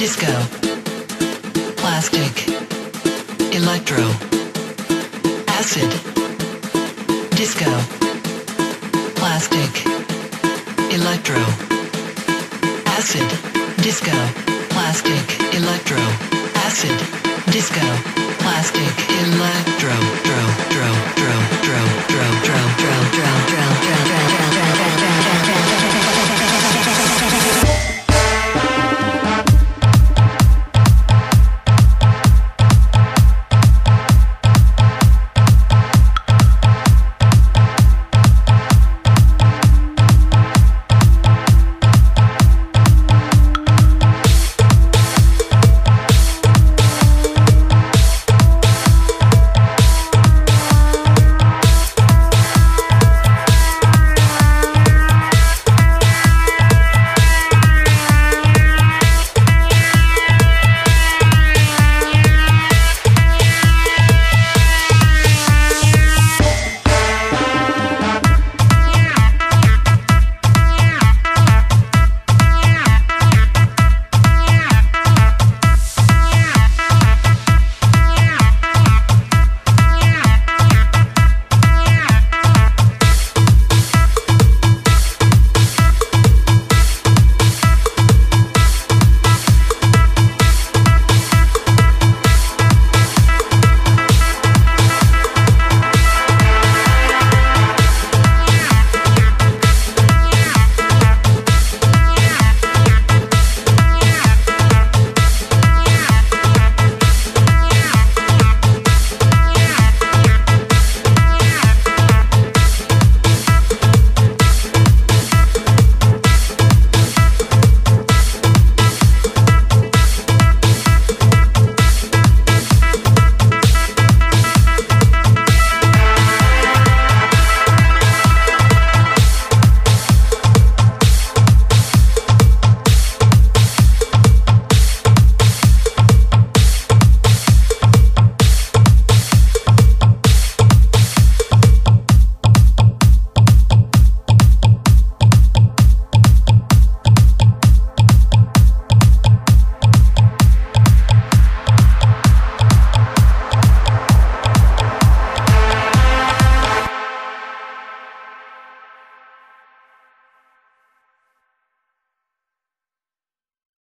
disco, plastic, electro, acid, disco, plastic, electro, acid, disco, plastic, electro, acid, disco, plastic, electro, dro, dro, dro, dro, dro, dro, dro, dro, dro, dro, dro,